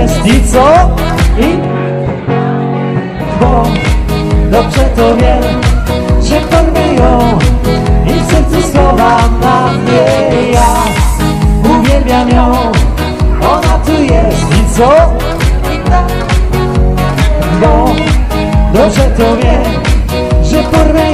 jest i co? I? Bo dobrze to wiem, że Pan ją i w sercu schowa na mnie ja uwielbiam ją, ona tu jest i co? Bo dobrze to wiem, że porwę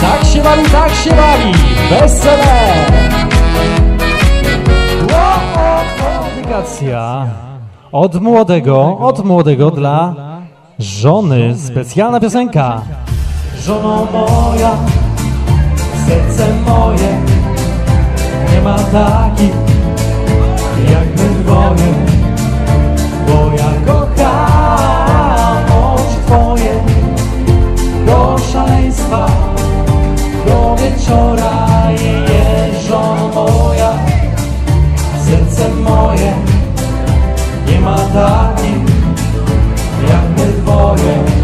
Tak się bawi, tak się bawi. Wesele. Aplikacja od młodego, od młodego dla żony. Specjalna piosenka. Żono moja, serce moje, nie ma takich. Nie ma takich jak my dwoje